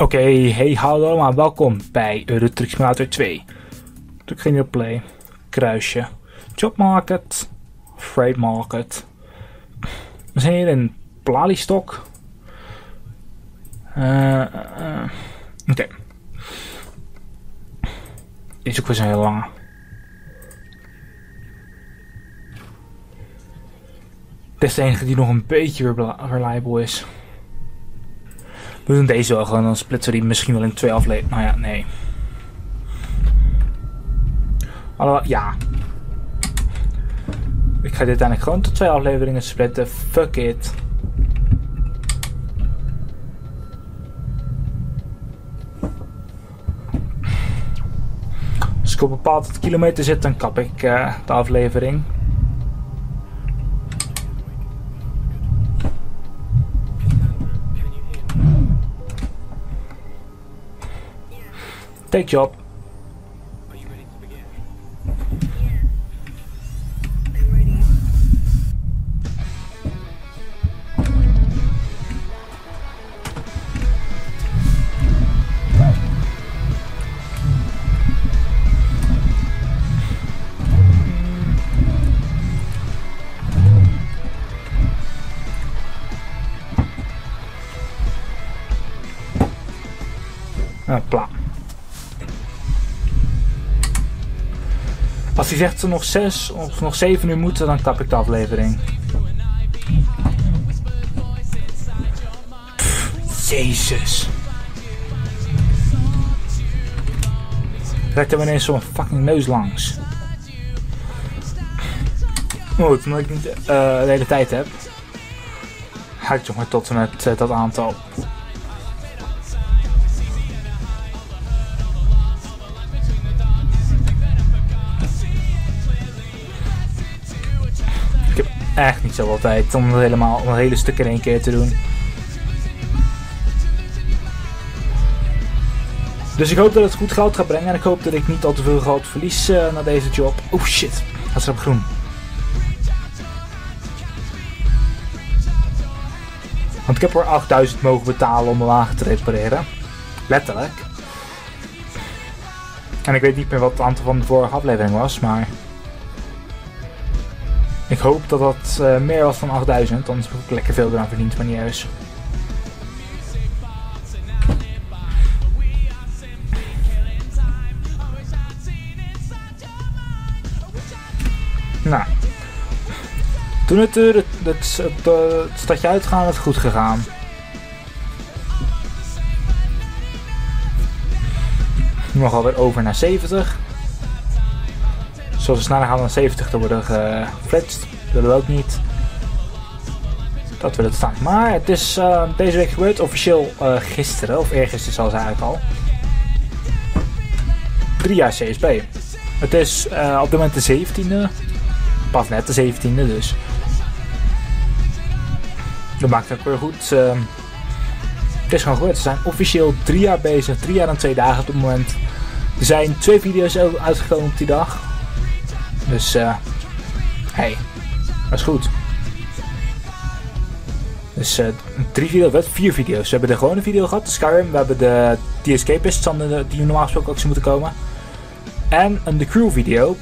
Oké, hey hallo allemaal, welkom bij Eurotruck Simulator 2. Druk geen op play, kruisje, job market, freight market. We zijn hier in Plalistok. Eh, eh, Oké. Deze ook weer zo'n heel lange. Dit is de enige die nog een beetje reliable is. We doen deze wel gewoon, dan splitsen we die misschien wel in twee afleveringen. Nou ja, nee. Alhoewel, ja. Ik ga dit uiteindelijk gewoon tot twee afleveringen splitten. Fuck it. Als ik op een bepaald kilometer zit, dan kap ik uh, de aflevering. Take job. Zegt ze nog zes of nog zeven uur moeten, dan kap ik de aflevering. Pff, Jezus. Rijdt er ineens zo'n fucking neus langs. Goed, omdat ik niet eh, de hele tijd heb, ga ik toch maar tot en met eh, dat aantal. Echt niet zoveel tijd om het helemaal het hele stuk in één keer te doen. Dus ik hoop dat het goed geld gaat brengen en ik hoop dat ik niet al te veel geld verlies eh, na deze job. Oh shit, hij staat op groen. Want ik heb er 8000 mogen betalen om mijn wagen te repareren. Letterlijk. En ik weet niet meer wat het aantal van de vorige aflevering was, maar... Ik hoop dat dat eh, meer was dan 8000, anders heb ik lekker veel eraan verdiend, maar niet juist. Nou. Toen het, er- het, het, het, eh, het stadje uitgaan, is goed gegaan. Nu nog alweer over naar 70. Zoals sneller gaan dan 70 te worden geflitst. Dat willen we ook niet. Dat wil het staan. Maar het is eh, deze week gebeurd. Officieel eh, gisteren, of eergisteren zelfs eigenlijk al. Drie jaar CSP. Het is eh, op dit moment de 17e. Pas net de 17e dus. Dat maakt het ook weer goed. Ehm, het is gewoon gebeurd. We zijn officieel drie jaar bezig. Drie jaar en twee dagen op het moment. Er zijn twee video's uitgekomen op die dag. Dus, eh. hey, dat is goed. Dus eh, drie video's, wat? Vier video's. We hebben de gewone video gehad, Skyrim. We hebben de van de, die normaal gesproken ook zou moeten komen. En een The Crew video.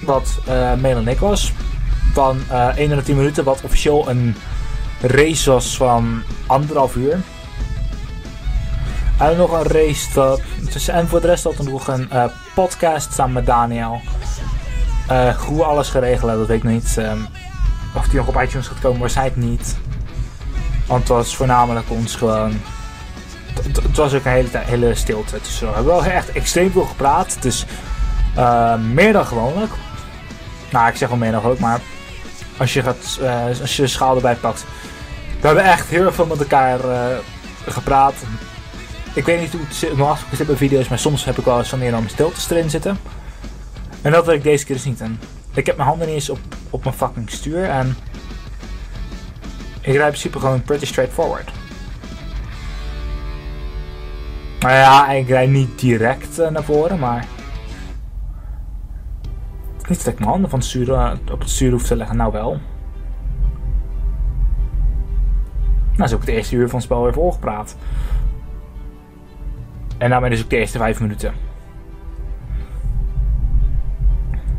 Wat eh Mel en ik was. Van eh 1 en 10 minuten. Wat officieel een race was van anderhalf uur. En nog een race dat. En voor de rest had nog een podcast samen met Daniel. Eh, hoe alles geregeld dat weet ik niet. Ehm, of die nog op iTunes gaat komen, waarschijnlijk niet. Want het was voornamelijk ons gewoon. Het, was ook een hele, hele stilte. Dus we hebben wel echt extreem veel gepraat. Dus eh, meer dan gewoonlijk. Nou, ik zeg wel meer dan gewoonlijk, maar als je, gaat, eh, als je de schaal erbij pakt. We hebben echt heel veel met elkaar gepraat. Ik weet niet hoe het normaal gesproken zit bij video's, maar soms heb ik wel eens van enorme stiltes erin zitten. En dat wil ik deze keer dus niet. En ik heb mijn handen niet eens op, op mijn fucking stuur en ik rijd in principe gewoon pretty straightforward. Nou ja, ik rijd niet direct eh, naar voren, maar niet dat ik mijn handen van het stuur, eh, op het stuur hoef te leggen, nou wel. Nou is ook het eerste uur van het spel weer volgepraat. En daarmee dus ook de eerste vijf minuten.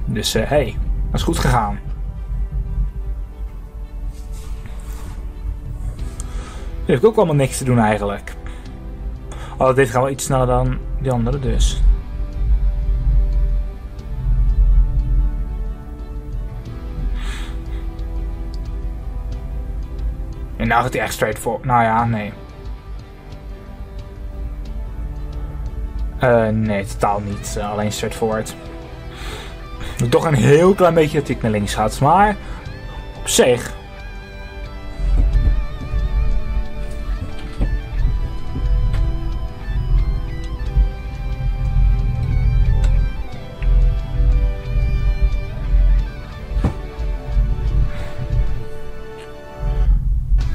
Dus hé, hey, dat is goed gegaan. Nu heb ik ook allemaal niks te doen eigenlijk. Oh, dit gaat wel iets sneller dan die andere dus. En nou gaat hij echt straight voor. Nou ja, nee. Eh, nee, totaal niet. Uh, alleen straightforward. Toch een heel klein beetje dat ik naar links gaat. Maar op zich.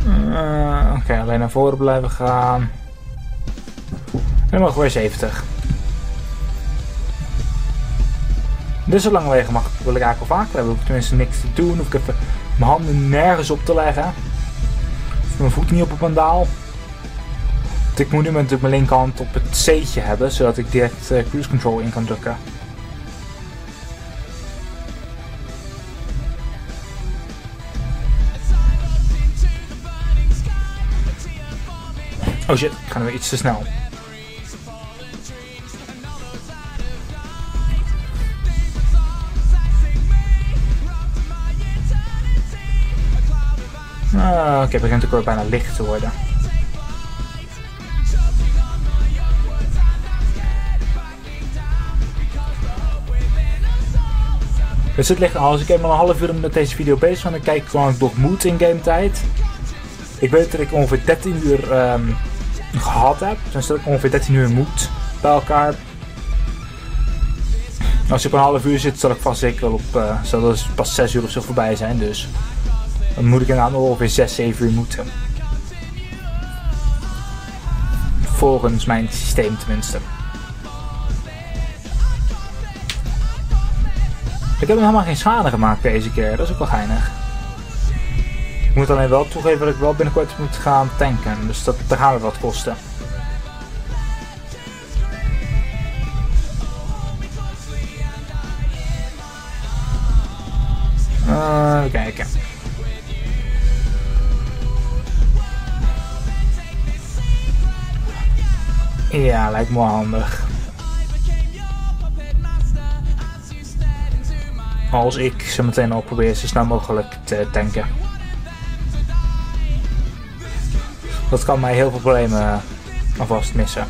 Uh, Oké, okay, alleen naar voren blijven gaan. Nog weer 70. Dus lange wegen mag, wil ik eigenlijk wel vaker hebben. Hoef ik tenminste niks te doen. Hoef ik even mijn handen nergens op te leggen. Of mijn voet niet op een daal. Want ik moet nu natuurlijk mijn linkerhand op het C'tje hebben. Zodat ik direct uh, cruise control in kan drukken. Oh shit, ik ga nu iets te snel. Ah, Oké, okay, begint ook bijna licht te worden. Dus het ligt als ik eenmaal een half uur met deze video bezig ben, dan kijk ik gewoon nog moet in game tijd. Ik weet dat ik ongeveer 13 uur um, gehad heb. Dus dat ik ongeveer 13 uur moet bij elkaar. Als ik op een half uur zit, zal ik vast zeker op. Uh, zal er pas 6 uur of zo voorbij zijn. Dus dan moet ik inderdaad nog ongeveer 6, 7 uur moeten. Volgens mijn systeem tenminste. Ik heb hem helemaal geen schade gemaakt deze keer. Dat is ook wel geinig. Ik moet alleen wel toegeven dat ik wel binnenkort moet gaan tanken. Dus dat, dat gaat me wat kosten. Uh, kijken. Ja, lijkt me handig. Als ik zo meteen al probeer zo snel mogelijk te tanken. Dat kan mij heel veel problemen alvast missen.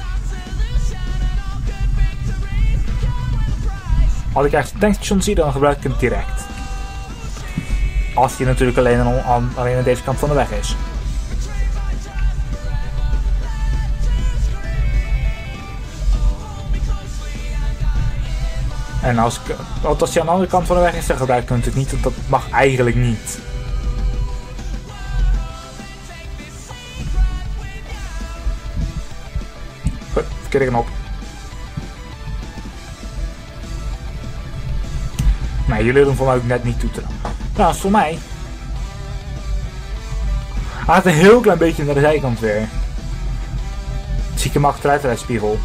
Als ik echt een tankstation zie, dan gebruik ik hem direct. Als hij natuurlijk alleen aan, alleen aan deze kant van de weg is. En als, als hij aan de andere kant van de weg is, dan gebruik ik hem natuurlijk niet. Dat mag eigenlijk niet. Verkeerde knop. Nee, jullie doen voor mij ook net niet toeteren. Nou, dat is voor mij. Hij gaat een heel klein beetje naar de zijkant weer. Zie ik hem achteruit uit de spiegel.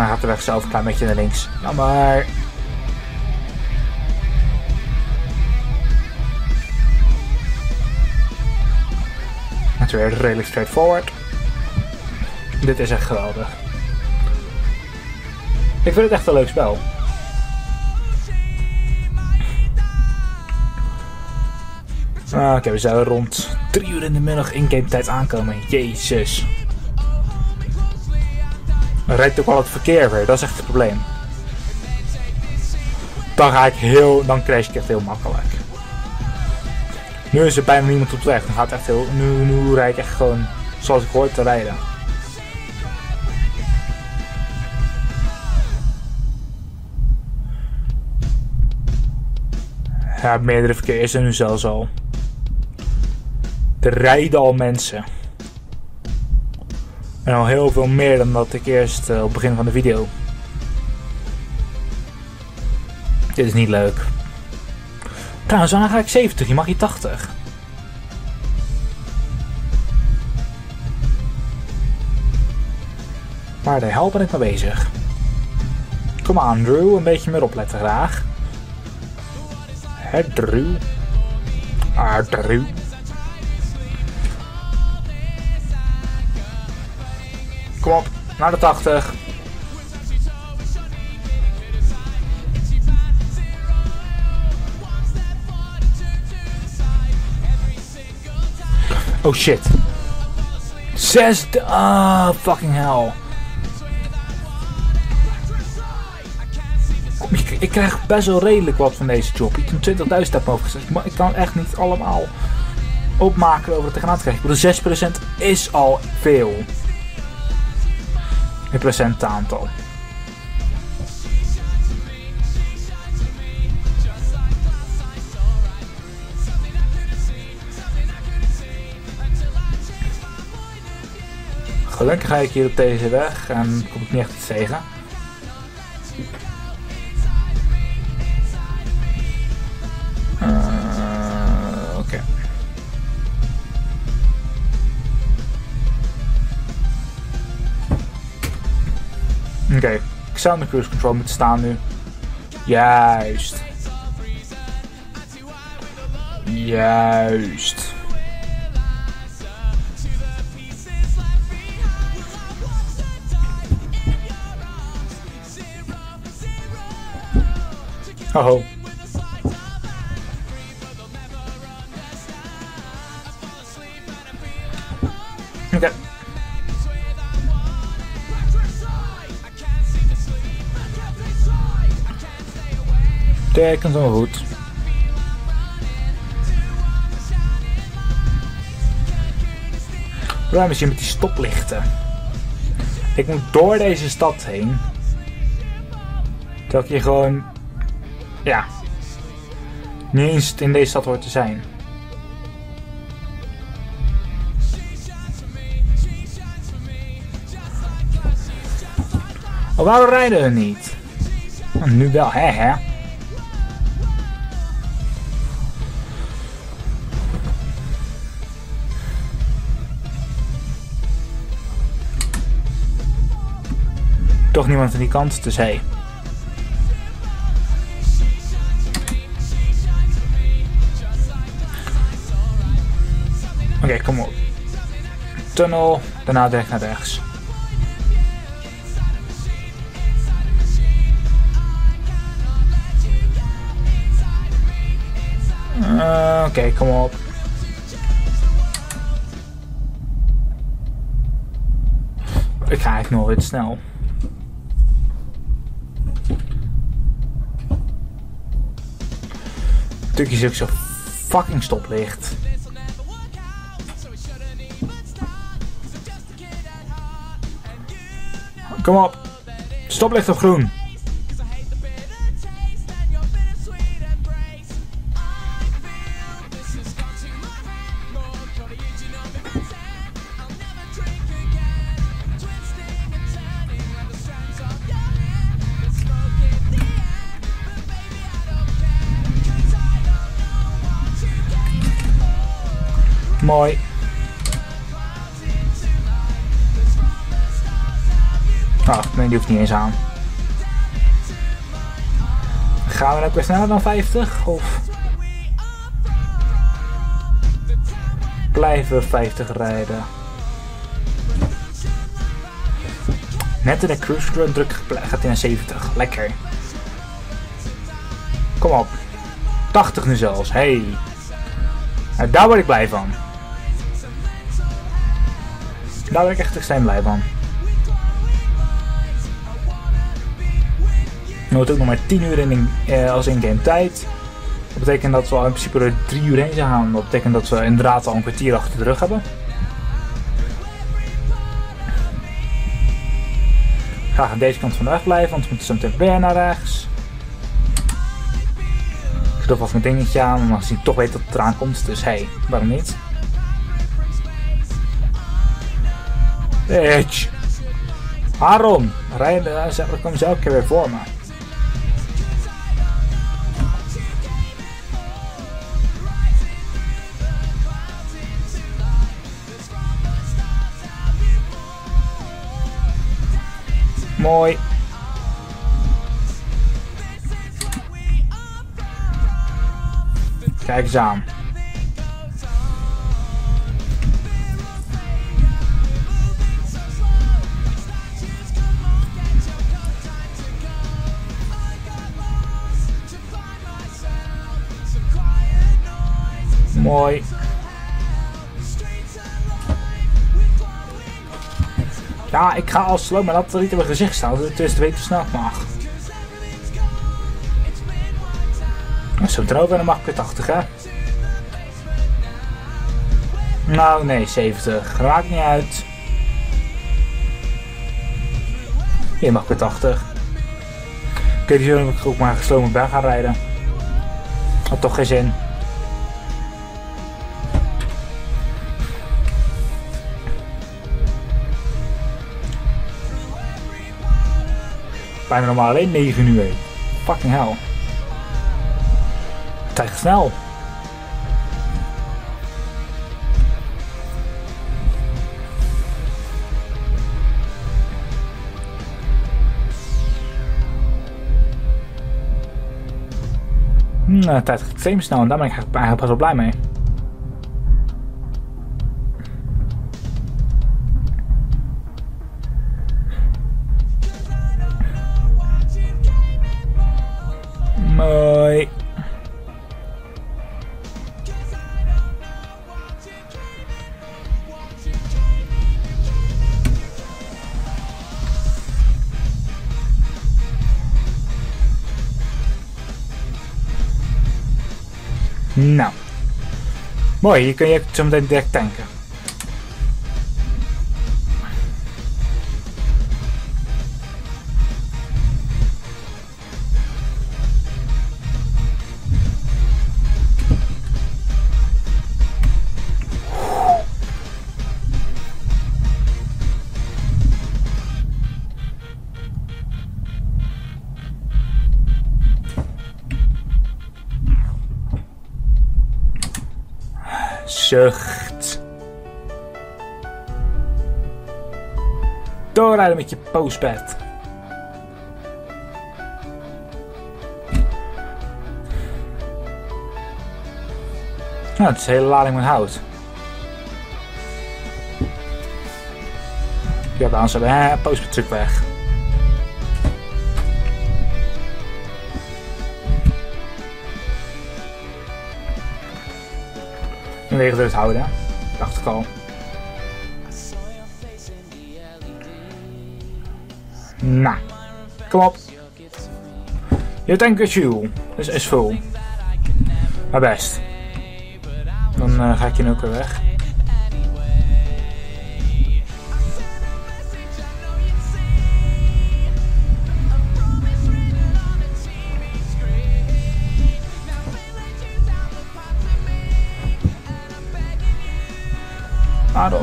Hij gaat de weg zelf een klein beetje naar links. Jammer. Het is weer redelijk straightforward. Dit is echt geweldig. Ik vind het echt een leuk spel. Ah, Oké, we zouden rond 3 uur in de middag in game tijd aankomen. Jezus. Dan rijdt ook wel het verkeer weer, dat is echt het probleem. Dan ga ik heel, dan crash ik echt heel makkelijk. Nu is er bijna niemand op weg, dan gaat echt heel, nu, nu rijd ik echt gewoon zoals ik hoort te rijden. Ja, meerdere verkeer is er nu zelfs al. Er rijden al mensen. Al heel veel meer dan dat ik eerst uh, op het begin van de video. Dit is niet leuk. Trouwens, dan ga ik 70, je mag hier 80. Waar de hel ben ik mee bezig? Kom aan, Drew. Een beetje meer opletten graag. Hè, Drew. Ah, Drew. Kom op, naar de 80. Oh shit. Zesde. Ah, fucking hell. Ik, ik krijg best wel redelijk wat van deze job. Ik heb 20.000 heb overgezet. Maar ik kan echt niet allemaal opmaken over het tegenaan te krijgen. Ik bedoel, 6% is al veel. Procentaantal. Gelukkig ga ik hier op deze weg en kom ik niet echt iets tegen. Oké, ik zou de cruise control moeten staan nu. Juist. Juist. Oh Tekent wel goed. Is hier met die stoplichten. Ik moet door deze stad heen. Terwijl ik hier gewoon... Ja. Niet eens in deze stad hoort te zijn. Oh, waarom rijden we niet? Oh, nu wel, hè hè. Toch niemand aan die kant, dus hey. Oké, kom op. Tunnel, daarna direct naar rechts. Eh, Oké, kom op. Ik ga eigenlijk nooit snel. Is ook zo fucking stoplicht. Kom op. Stoplicht op groen. Mooi. Ah, nee, die hoeft niet eens aan. Gaan we nou weer sneller dan 50? Of blijven we 50 rijden? Net in de cruise run druk gaat hij naar 70. Lekker. Kom op. 80 nu zelfs. Hey. Nou, daar word ik blij van. Daar word ik echt extreem blij van. We moeten ook nog maar 10 uur in, eh, als in-game tijd. Dat betekent dat we al in principe er 3 uur heen zijn gaan. Dat betekent dat we inderdaad al een kwartier achter de rug hebben. Graag aan deze kant van de weg blijven, want we moeten zo meteen weer naar rechts. Ik doe vast mijn dingetje aan, als ik toch weet dat het eraan komt. Dus hey, waarom niet? Bitch. Waarom? Rijden, ze komen ze elke keer weer voor me. Mooi. Kijk eens aan. Mooi. Ja, ik ga al slow, maar dat er niet in mijn gezicht staan. Dat het dus weet hoe snel mag. We het erover dan mag ik weer 80, hè? Nou, nee, 70. Raakt niet uit. Hier mag ik weer 80. Ik weet niet of ik ook maar gesloten berg ga rijden. Had toch geen zin. Bijna normaal alleen 9 uur. Fucking hell. Tijd gaat snel. Hmm, de tijd gaat extreem snel en daar ben ik eigenlijk best wel blij mee. Nou. Mooi, hier kun je zo meteen direct tanken. Zucht. Doorrijden met je postbed. Nou, het is een hele lading met hout. Ja, dan zijn we postbed terug weg. Een lege deur houden, dacht ik al. Nou, kom op. Je tank is fuel. Dus is vol. Maar best. Dan uh, ga ik je nu ook weer weg.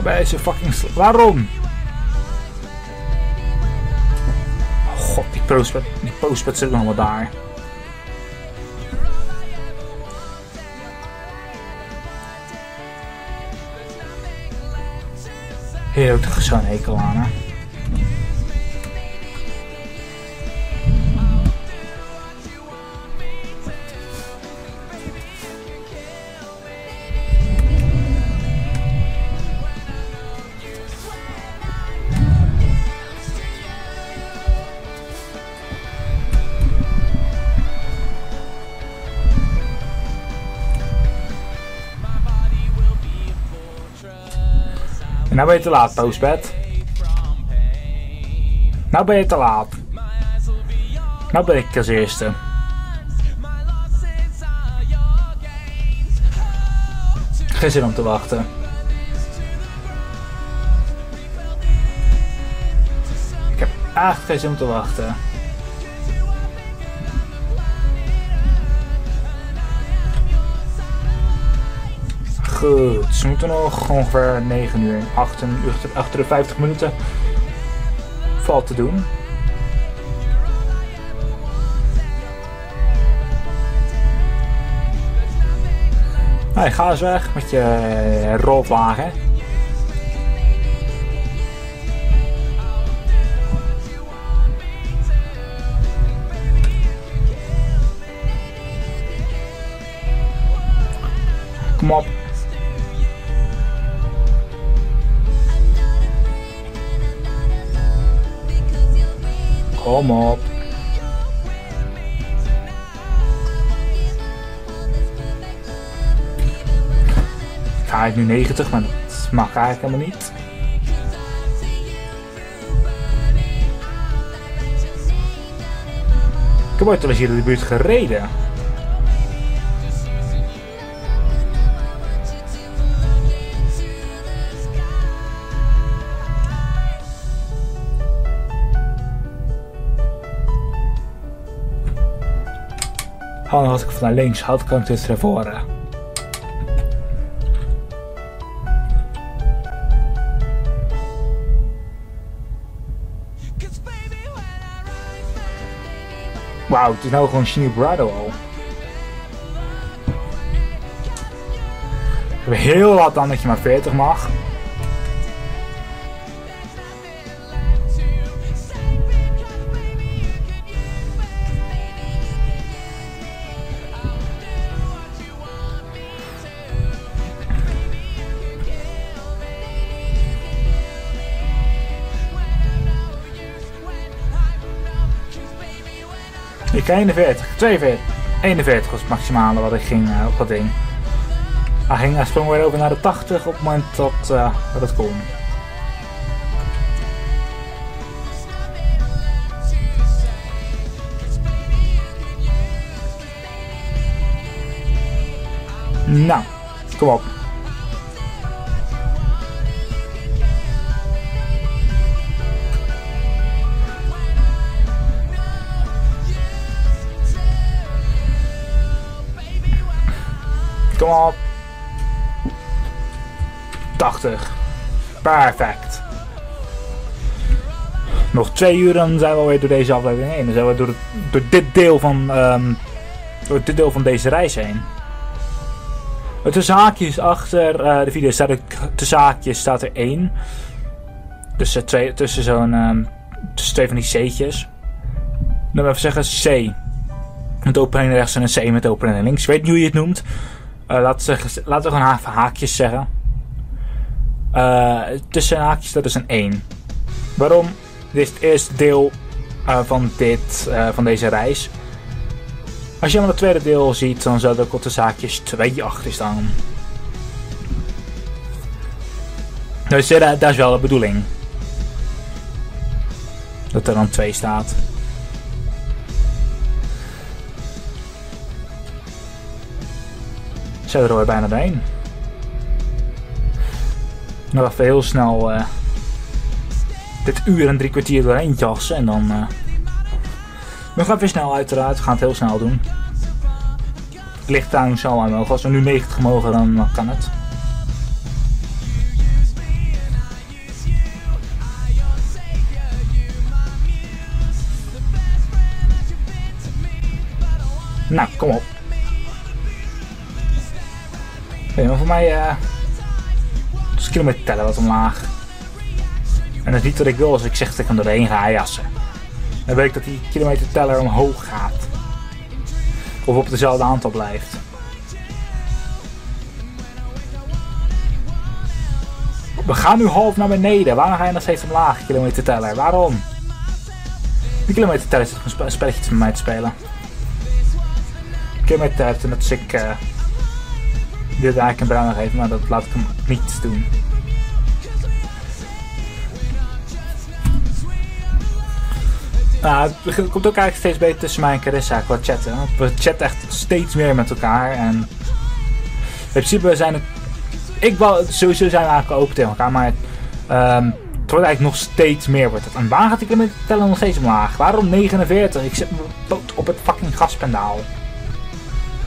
Waarom je zo fucking Waarom? Oh god, die postpad, die postpad zit nog allemaal daar. Hier ook toch zo'n hekel aan, hè? Nou ben je te laat, postbed. Nou ben je te laat. Nou ben ik als eerste. Geen zin om te wachten. Ik heb echt geen zin om te wachten. Goed, dus we moeten nog ongeveer 9 uur, 8 uur, 58 minuten valt te doen. Hey, ga eens weg met je rolwagen. Kom op. Ik ga het nu 90, maar dat mag eigenlijk helemaal niet. Ik heb ooit wel eens hier in de buurt gereden. Naar links ik dit naar voren. Wauw, het is nou gewoon Shinny Brado al. We hebben heel wat dan dat je maar 40 mag. 41, 42, 41 was het maximale wat ik ging uh, op dat ding. Hij ging, hij sprong weer over naar de 80 op het moment dat, uh, dat het kon. Nou, kom op. Kom op. 80. Perfect. Nog twee uur dan zijn we alweer door deze aflevering heen. Dan zijn we door, door dit deel van um, door dit deel van deze reis heen. Tussen haakjes achter uh, de video staat er tussen staat er 1. Dus twee, tussen zo'n um, tussen twee van die C'tjes. Dan even zeggen C. Met opening rechts en een C met opening links. Ik weet niet hoe je het noemt. Uh, laten, we, laten we gewoon even haakjes zeggen. Uh, tussen haakjes dat is een 1. Waarom? Dit is het eerste deel uh, van, dit, van deze reis. Als je maar het tweede deel ziet, dan zou er ook op de zaakjes 2 achter staan. Dus dat is wel de bedoeling. Dat er dan 2 staat. We er bijna doorheen. Nog even heel snel uh, dit uur en drie kwartier doorheen jassen en dan... Uh, we gaan weer snel uiteraard, we gaan het heel snel doen. Het ligt trouwens zo aan mogen. Als we nu 90 mogen dan kan het. Nou, kom op. Nee, maar voor mij uh, dus kilometer tellen wat omlaag. En dat is niet wat ik wil als ik zeg dat ik hem doorheen ga jassen. Dan weet ik dat die kilometer teller omhoog gaat. Of op dezelfde aantal blijft. We gaan nu half naar beneden. Waarom ga je nog steeds omlaag, kilometer teller? Waarom? Die kilometer teller zit een spelletje met mij te spelen. Kilometer teller, net als ik... Uh, dit eigenlijk een bruin geven, maar dat laat ik hem niet doen. Nou, het komt ook eigenlijk steeds beter tussen mij en Carissa qua chatten. We chatten echt steeds meer met elkaar. En in principe zijn het... Ik wel, sowieso zijn we eigenlijk open tegen elkaar, maar um, het wordt eigenlijk nog steeds meer. Wordt. En waar gaat ik met tellen nog steeds omlaag? Waarom 49? Ik zit op het fucking gaspendaal.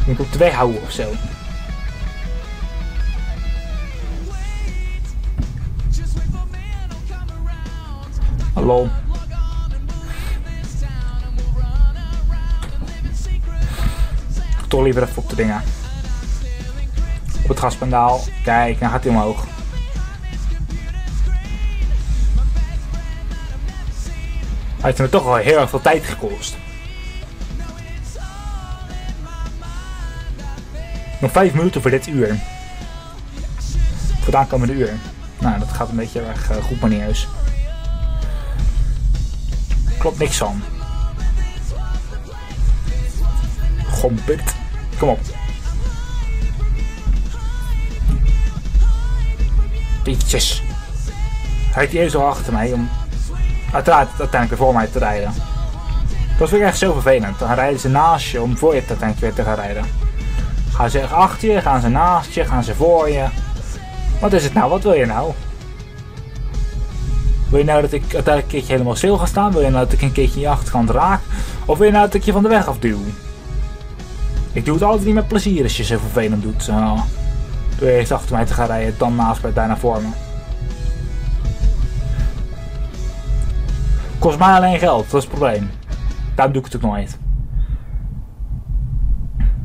Ik moet op 2 houden of zo. Hallo. toch liever even op de dingen. Op het gaspendaal. Kijk, dan gaat hij omhoog. Hij heeft me toch al heel erg veel tijd gekost. Nog 5 minuten voor dit uur. Voor de uur. Nou, dat gaat een beetje erg uh, goed manieus. Klopt niks van. Gompert. Kom op. Pietjes. Rijdt hij even zo achter mij om uiteraard uiteindelijk voor mij te rijden. Dat vind ik echt zo vervelend. Dan rijden ze naast je om voor je uiteindelijk weer te gaan rijden. Gaan ze achter je, gaan ze naast je, gaan ze voor je. Wat is het nou? Wat wil je nou? Wil je nou dat ik uiteindelijk een keertje helemaal stil ga staan? Wil je nou dat ik een keertje in je achterkant raak? Of wil je nou dat ik je van de weg afduw? Ik doe het altijd niet met plezier als je zo vervelend doet. Zo. Door eerst achter mij te gaan rijden, dan naast mij, bijna voor me. Kost mij alleen geld, dat is het probleem. Daarom doe ik het ook nooit.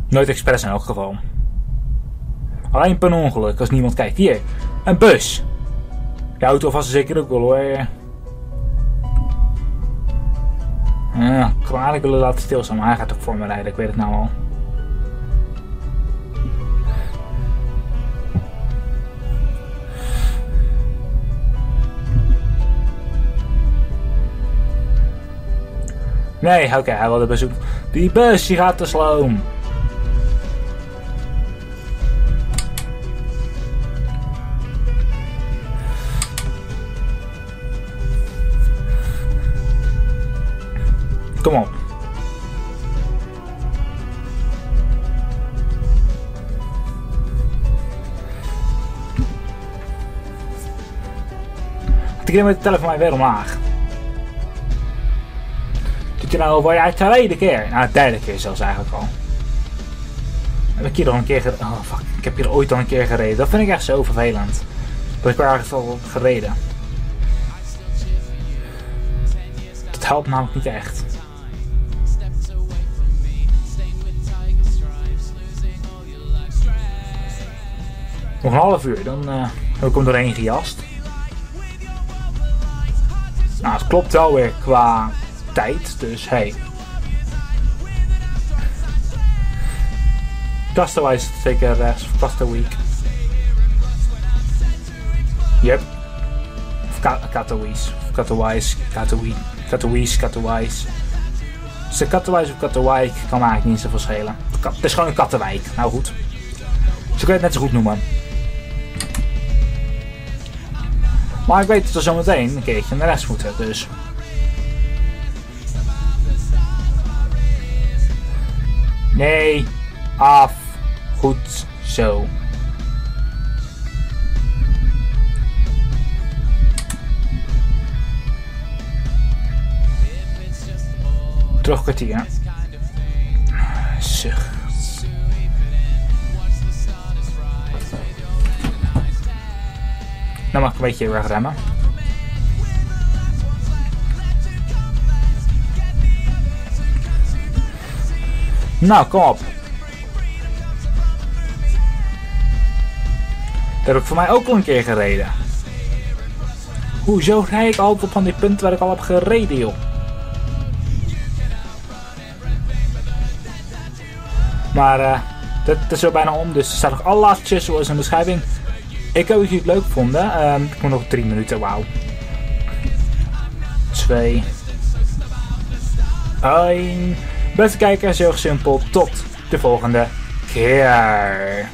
Nooit expres in elk geval. Alleen per ongeluk, als niemand kijkt. Hier, een bus. De auto vast zeker ook wel hoor. Ja, eigenlijk willen laten stilstaan, maar hij gaat ook voor me rijden, ik weet het nou al. Nee, oké, hij wilde bezoek. Die bus, die gaat te sloom. Met de telefoon mij weer omlaag. Doet je nou alweer uit de keer? Nou, de derde keer zelfs eigenlijk al. Heb ik hier al een keer? Oh fuck, ik heb hier ooit al een keer gereden. Dat vind ik echt zo vervelend. Dat ik er ergens al gereden. Dat helpt namelijk niet echt. Nog een half uur, dan uh, heb ik hem doorheen gejast. Nou, het klopt wel weer qua tijd, dus hey. Castawise zeker rechts, of Week. Yep. Of Katowice, Katowice, Katowice, Katowice. Is het Katowice of Katowijk kan eigenlijk niet zoveel schelen. Het is gewoon een Kattenwijk, nou goed. Dus ik weet het net zo goed noemen. Maar ik weet dat we zo meteen een keertje naar rechts moeten, dus... Nee, af. Goed zo. Terug kwartier. Zucht. Dan mag ik een beetje wegremmen. Nou, kom op. Dat heb ik voor mij ook al een keer gereden. Hoezo rijd ik altijd op van die punten waar ik al heb gereden, joh? Maar uh, dat, is zo bijna om, dus er staat nog allerlaatste zoals in de beschrijving. Ik hoop dat jullie het leuk vonden. Um, ik moet nog drie minuten, wauw. Twee. Eén. Beste kijkers, heel simpel. Tot de volgende keer.